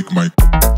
break my.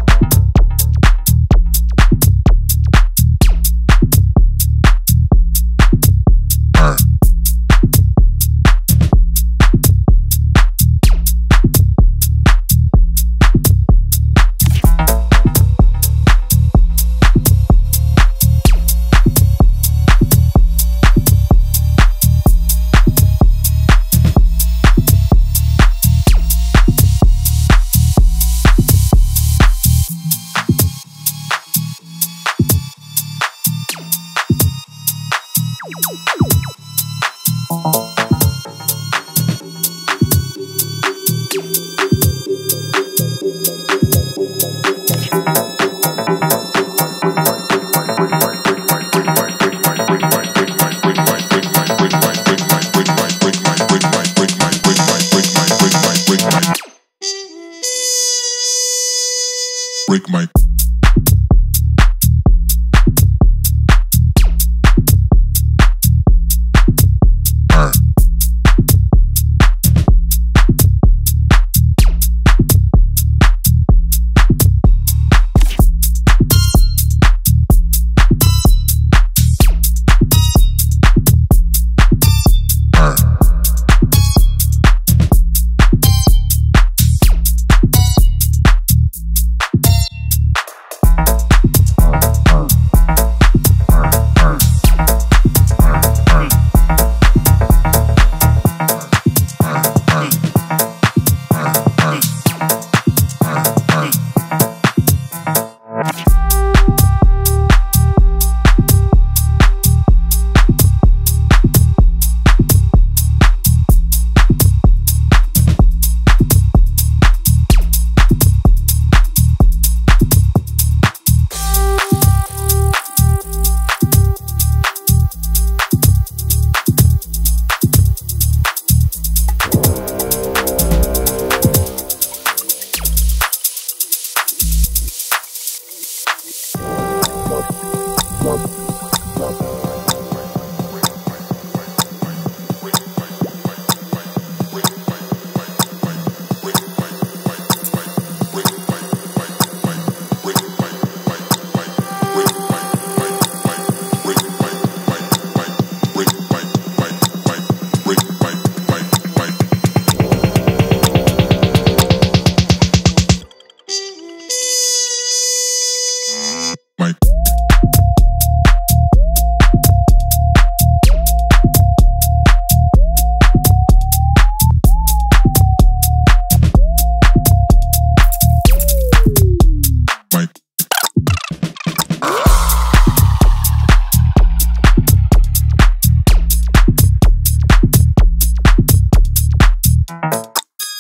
break my